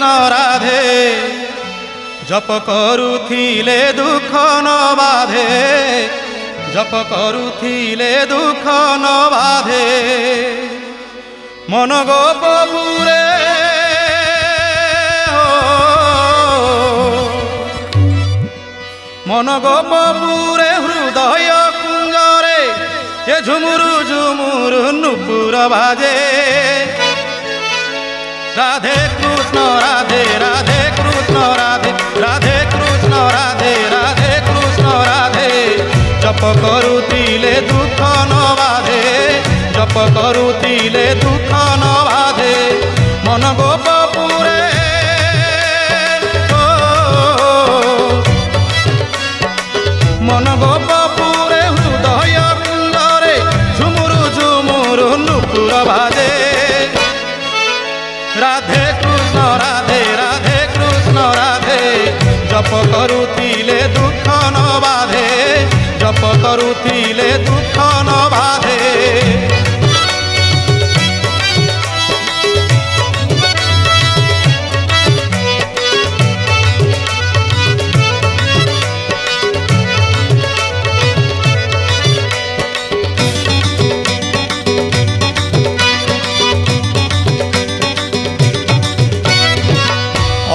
কৃষ্ণ রাধে, জপ করুলে দুঃখ নবাধে, জপ করুলে দুঃখ নবাধে। মন গোপুরে মন গোপুরে হৃদয় কুঞ্জরে, এ ঝুমুরু ঝুমুরু নুপুর বাজে। राधे कृष्ण राधे राधे कृष्ण राधे राधे कृष्ण राधे राधे कृष्ण राधे जप करुले दुख न बाधे जप करुले दुख न बाधे मन गोप पूरे मन गोप ଜପ କରୁଥିଲେ ଦୁଃଖ ନ ବାଧେ ଜପ କରୁଥିଲେ ଦୁଃଖ ନ ବାଧେ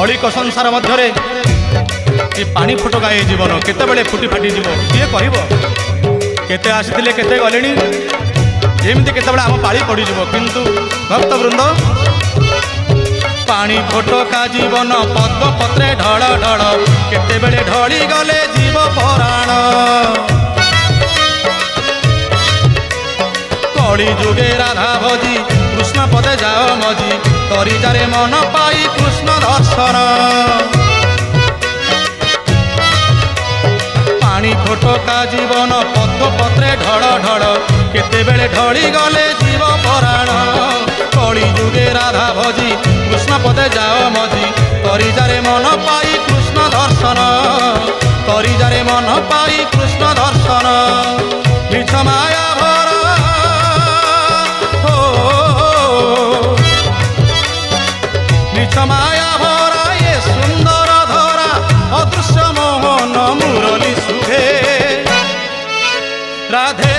ଅଳିକ ସଂସାର ମଧ୍ୟରେ ଏ ପାଣି ଫୋଟକା ଏ ଜୀବନ କେତେବେଳେ ଫୁଟି ଫାଟିଯିବ କିଏ କହିବ? କେତେ ଆସିଥିଲେ କେତେ ଗଲେଣି? ଯେମିତି କେତେବେଳେ ଆମ ପାଳି ପଡ଼ିଯିବ କିନ୍ତୁ ଭକ୍ତବୃନ୍ଦ ପାଣି ଫୋଟକା ଜୀବନ ପଦ୍ମ ପତ୍ରେ ଢଳ ଢଳ କେତେବେଳେ ଢଳି ଗଲେ ଜୀବ ପରାଣ। କଳି ଯୁଗେ ରାଧା ଭଜି କୃଷ୍ଣ ପଦେ ଯାଅ ମଜି ତରିଜାରେ ମନ ପାଇ କୃଷ୍ଣ ଦର୍ଶନ। ପାଣି ଫୋଟକା ଜୀବନ ପଦ୍ମ ପତ୍ରେ ଢଳ ଢଳ କେତେବେଳେ ଢଳି ଗଲେ ଜୀବ ପରାଣ। କଳି ଯୁଗେ ରାଧା ଭଜି କୃଷ୍ଣ ପଦେ ଯାଅ ମଜି। ତରିଜାରେ ମନ ପାଇ କୃଷ୍ଣ ଦର୍ଶନ। ତରିଜାରେ ମନ ପାଇ କୃଷ୍ଣ ଦର୍ଶନ। ମିଛ ମାୟା ଭରା। ହୋ ମିଛ ମାୟା ଭରା ଏ ସୁନ୍ଦର ଧରା ଅଦୃଶ୍ୟ ମୋହନ ମୁରଲି राधे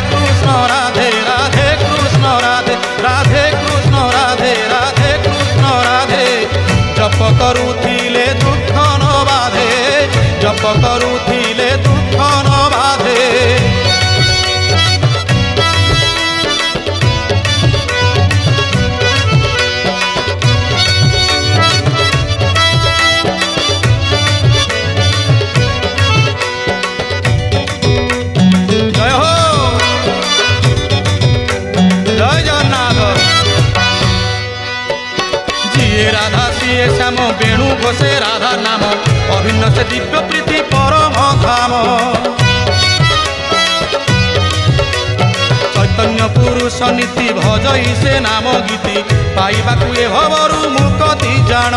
ସେ ନାମ ଗୀତି ପାଇବାକୁ ଏ ଭବରୁ ମୁକତି ଜାଣ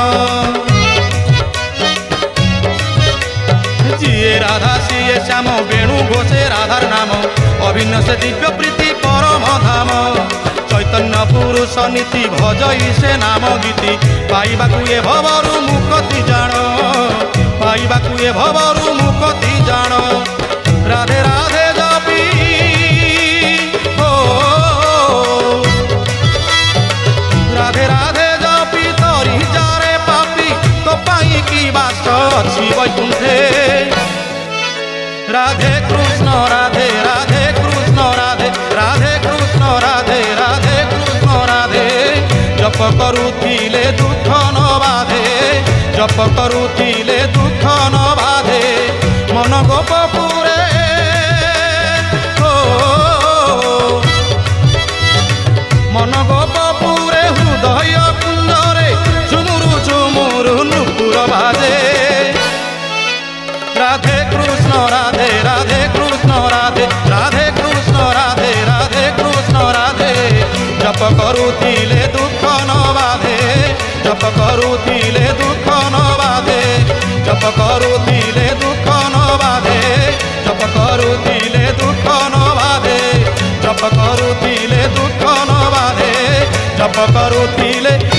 ଯିଏ ରାଧା ସିଏ ଶ୍ୟାମ ବେଣୁ ଘୋଷେ ରାଧାର ନାମ ଅଭିନ୍ନ ସେ ଦିବ୍ୟ ପ୍ରୀତି ପରମ ଧାମ ଚୈତନ୍ୟ ପୁରୁଷ ନୀତି ଭଜଇ ସେ ନାମ ଗୀତି ପାଇବାକୁ ଏ ଭବରୁ ମୁକତି ଜାଣ ପାଇବାକୁ ଏ ଭବରୁ ମୁକତି ଜାଣ ଅଛି ବୈକୁଣ୍ଠେ ରାଧେ କୃଷ୍ଣ ରାଧେ ରାଧେ କୃଷ୍ଣ ରାଧେ ରାଧେ କୃଷ୍ଣ ରାଧେ ରାଧେ କୃଷ୍ଣ ରାଧେ ଜପ କରୁଥିଲେ ଦୁଃଖ ନ ବାଧେ ଜପ କରୁଥିଲେ करोति ले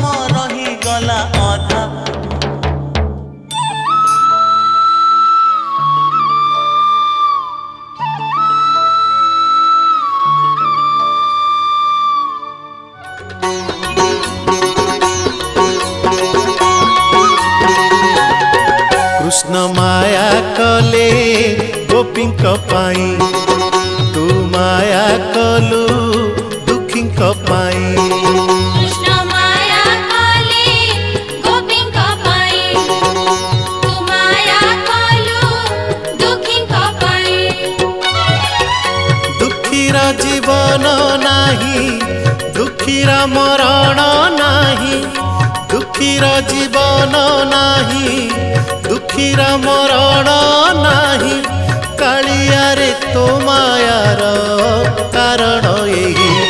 ଗୋପୀଙ୍କ ପାଇଁ। ତୁ ମାୟା କଲୁ ଦୁଃଖୀଙ୍କ ପାଇଁ। ଦୁଃଖୀର ଜୀବନ ନାହିଁ ଦୁଃଖୀର ମରଣ ନାହିଁ। ଦୁଃଖୀର ଜୀବନ ନାହିଁ ଦୁଃଖୀର ମରଣ ନାହିଁ। तो माया कारण यही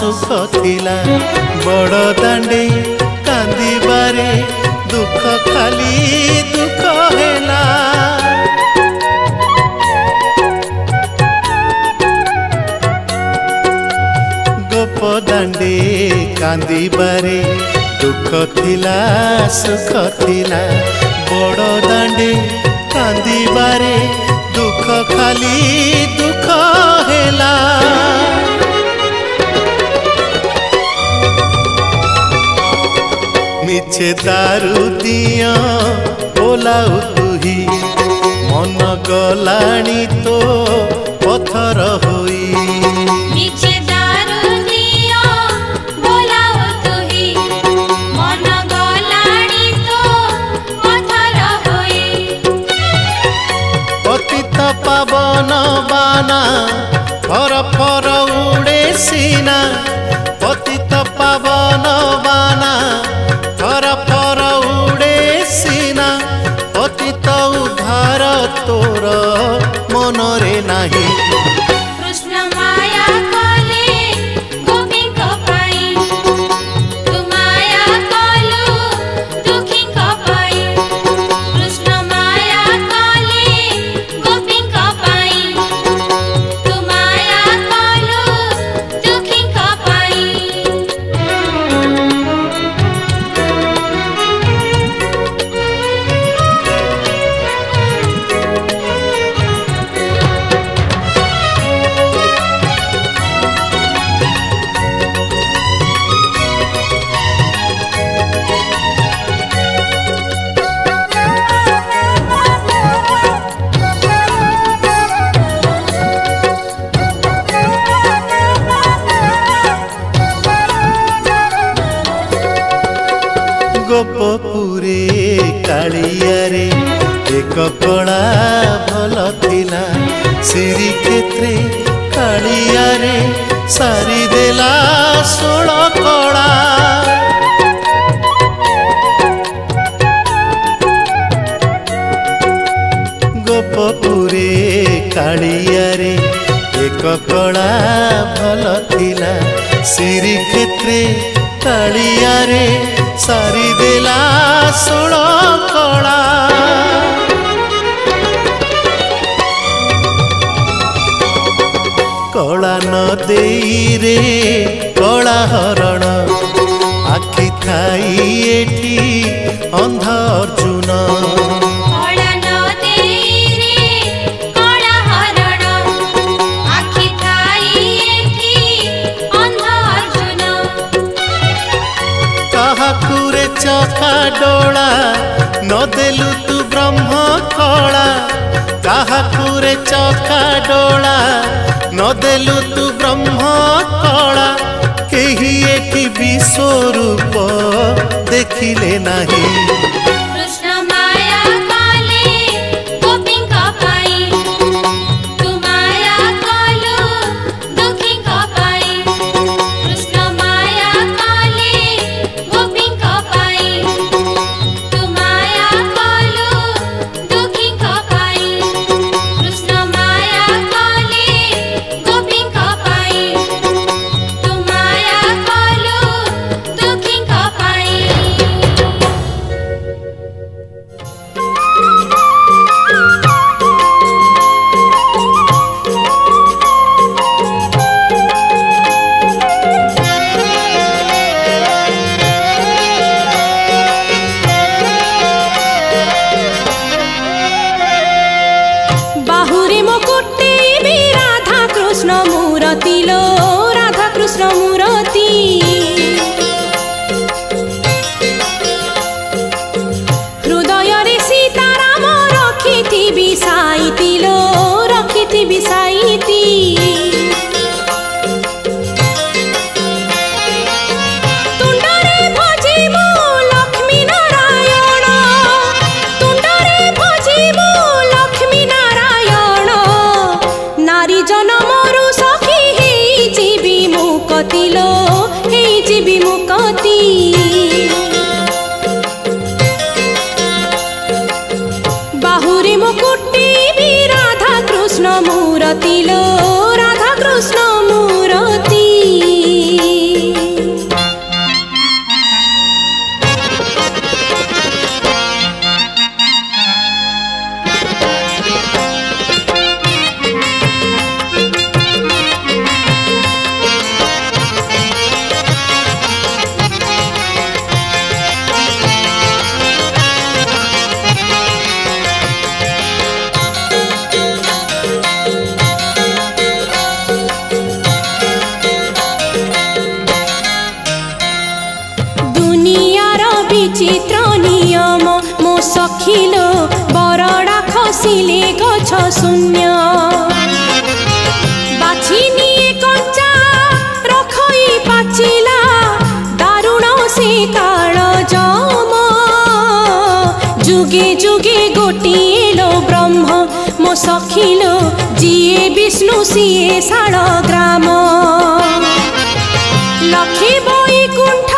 ସୁଖ ଥିଲା। ବଡ଼ ଦାଣ୍ଡେ କାନ୍ଦିବାରେ ଦୁଃଖ ଖାଲି ଦୁଃଖ ହେଲା। ଗୋପ ଦାଣ୍ଡେ କାନ୍ଦିବାରେ ଦୁଃଖ ଥିଲା ସୁଖ ଥିଲା। ବଡ଼ ଦାଣ୍ଡେ କାନ୍ଦିବାରେ মিছে দারু দিও বোলাও তুহি। মন গলাণি তো পথর হই। পাবন বানা ফর ফর উড়ে সিনা। ତୋର ମନରେ ନାହିଁ। সিরি ক্ষেত্রে কালিয়ারে সারি দেলা ষোল কড়া গোপপুরে কালিয়ারে এক কড়া ভাল লা সিরি ক্ষেত্রে কালিয়ারে সারি দেলা ষোল কড়া ଅର୍ଜୁନ କଳା ହରଣ ଆଖି ଥାଇ ଏଠି ଅନ୍ଧ ଅର୍ଜୁନ କାହାକୁରେ ଚକା ଡୋଳା ନଦେଲୁ ତୁ ବ୍ରହ୍ମ କଳା शाहपुरे चका डोला न देलु तू ब्रह्म कला केही एठी विश्वरूप देखिले नहीं। যুগে যুগে গোটিয়ে লো ব্রহ্ম মো সখিল যিয়ে বিষ্ণু সিয়ে সাড় গ্রাম লক্ষে বই কুণ্ঠ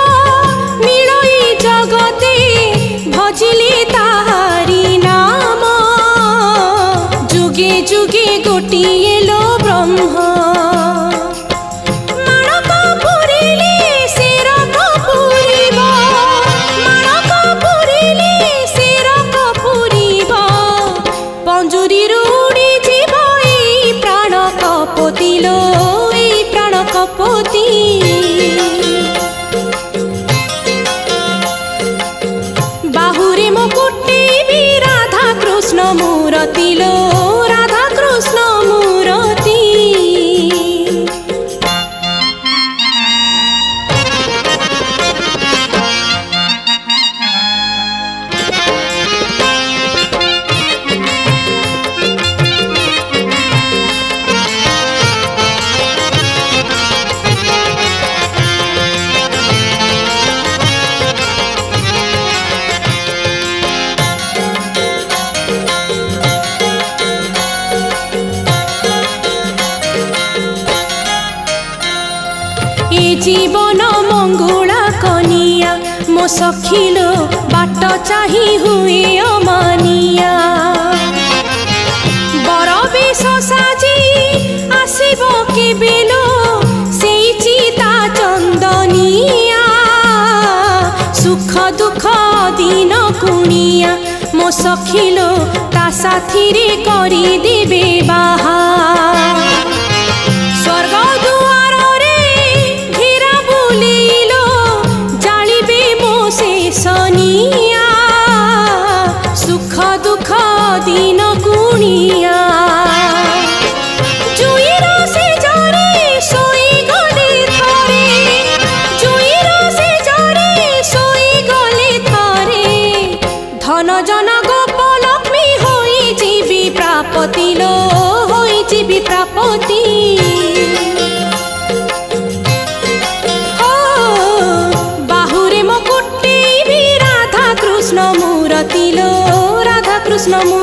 no more.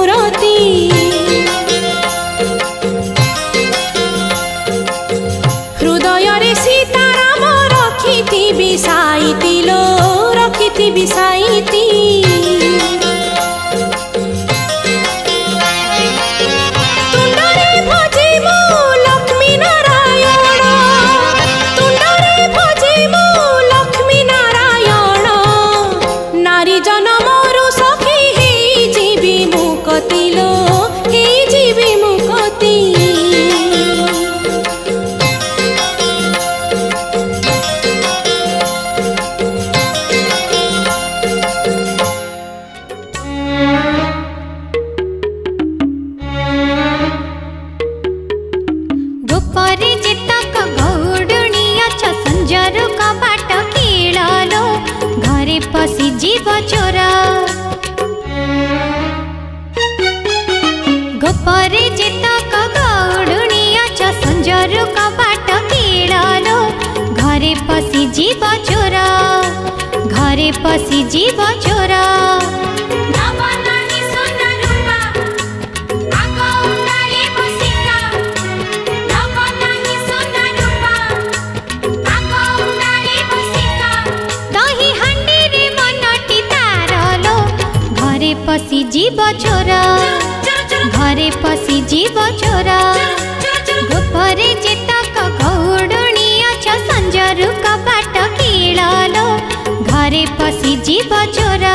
ଯିବ ଚୋର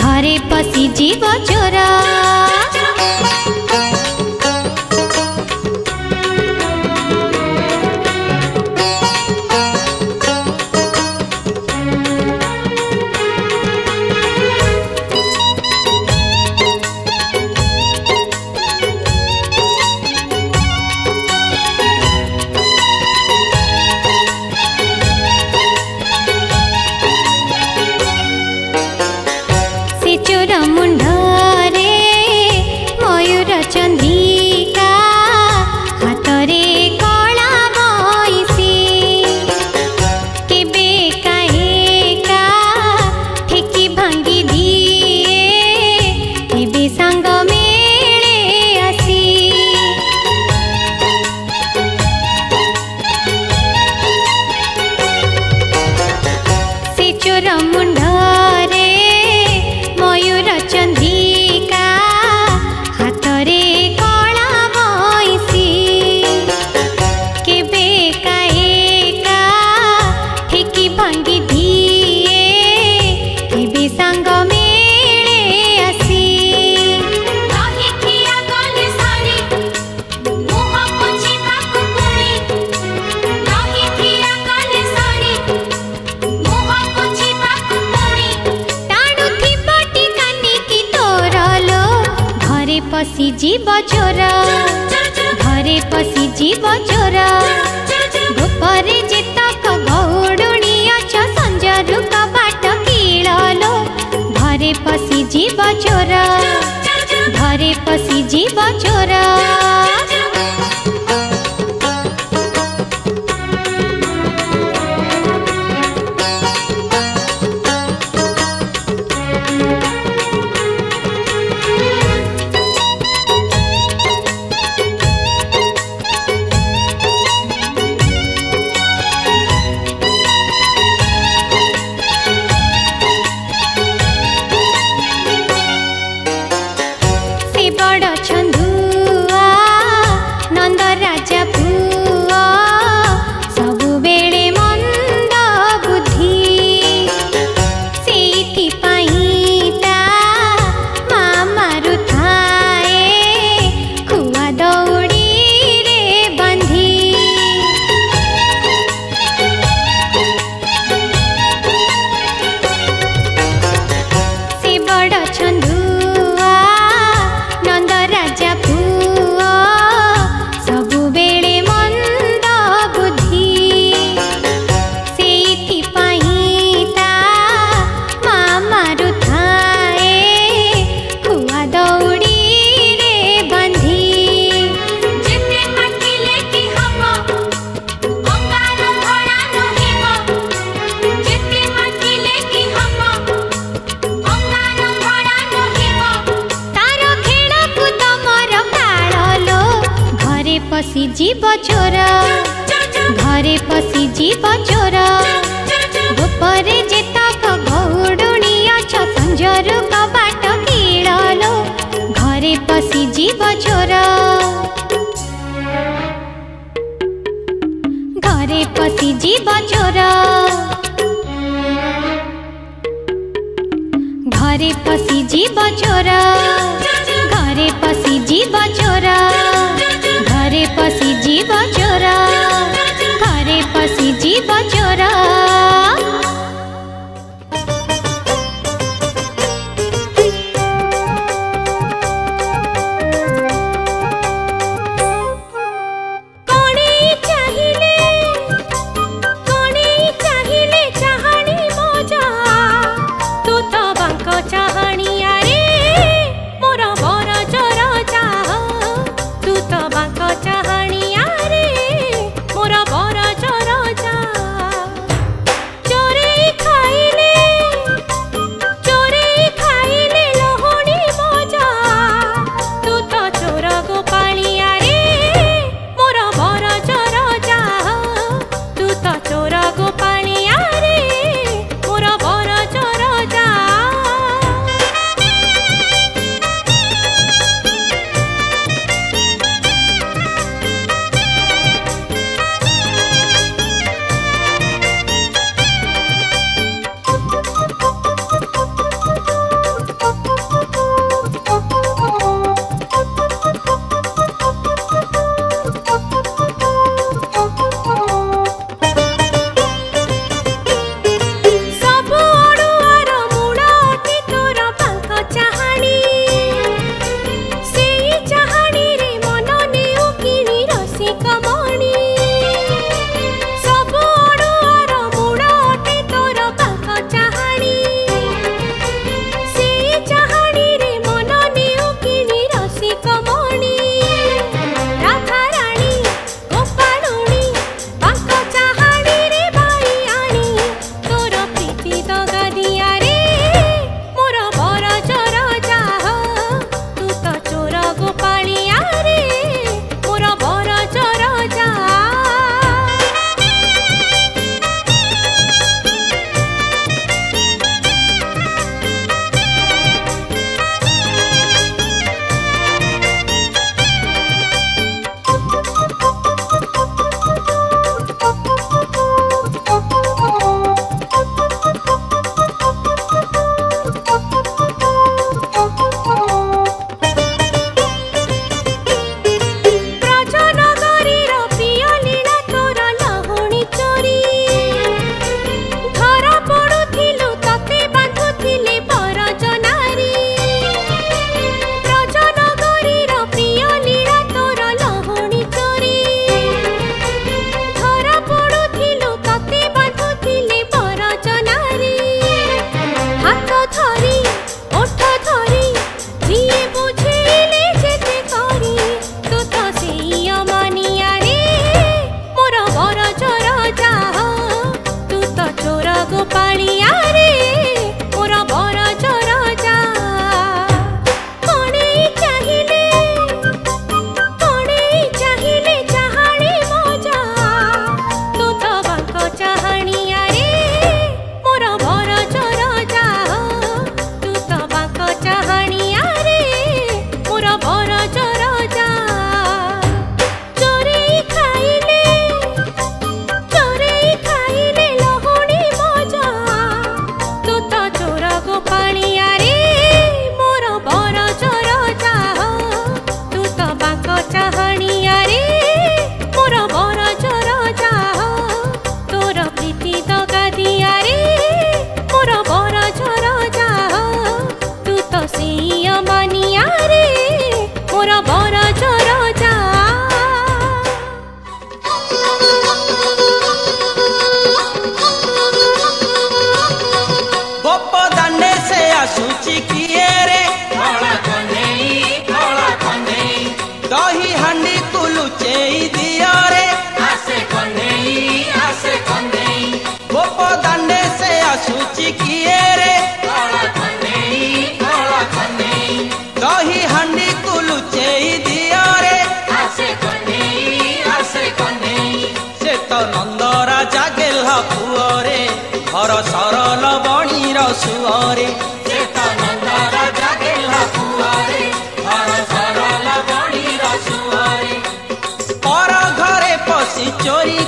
ଘରେ ପଶି ଯିବ ଚୋର चोरी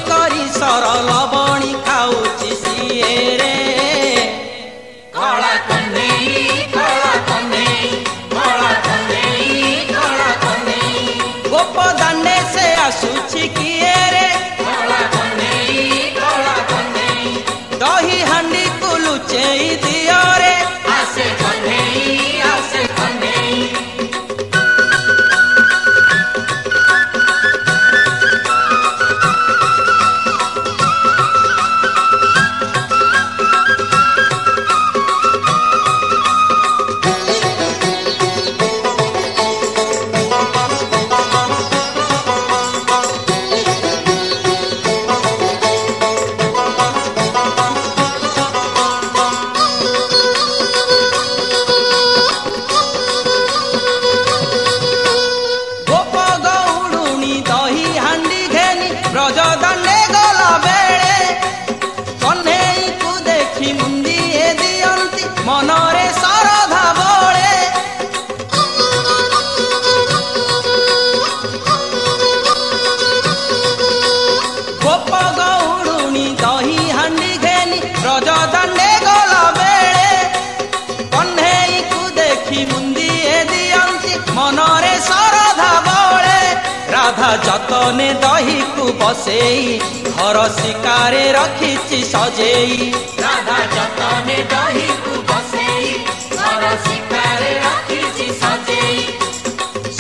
ଜୀବନେ ଦହିକୁ ବସେଇ ଘର ଶିକାରେ ରଖିଛି ସଜେଇ ରାଧା ଯତନେ ଦହିକୁ ବସେଇ ଘର ଶିକାରେ ରଖିଛି ସଜେଇ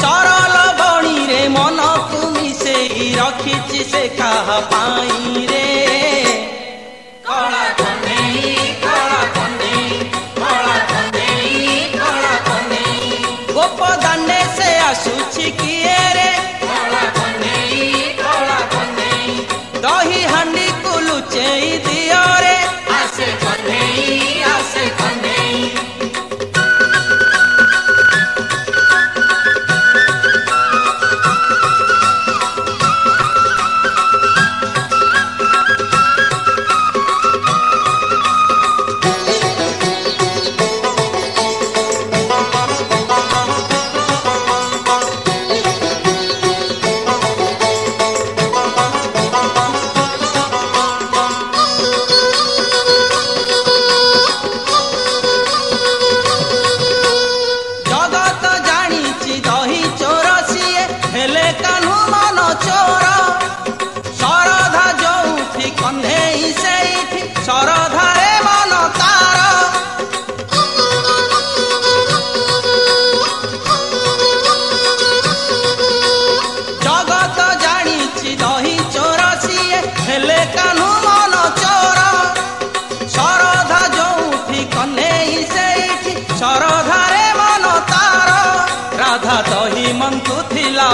ସରଳ ବଣିରେ ମନକୁ ମିଶେଇ ରଖିଛି ସେ କାହା ପାଇଁ ରେ କଳା କମେଇ କଳା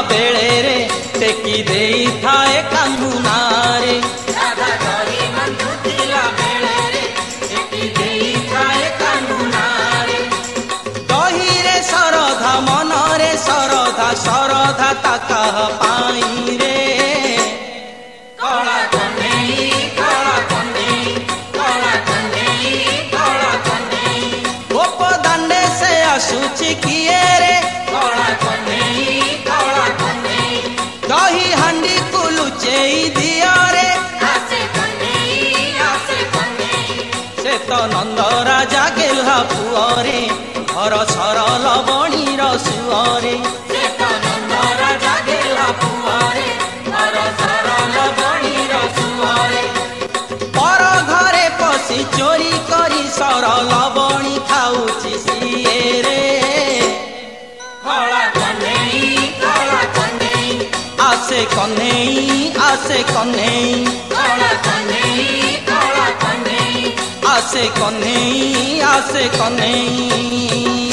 ବେଳରେ ଟେକି ଦେଇଥାଏ କାନ୍ଦୁନାରେ ଦହିରେ ସରଧା ମନରେ ସରଧା ସରଧା ତାକ ପାଇଁରେ ଆସୁଛି କିଏ ରେ କଳା କନେ ନନ୍ଦ ରାଜା ଗେହ୍ଲା ପୁଅରେ ଘର ସର ଲବଣୀର ସୁଅରେ। ଆସେ କନେଇ ଆସେ କନେଇ आसे कन्हैया आसे कन्हैया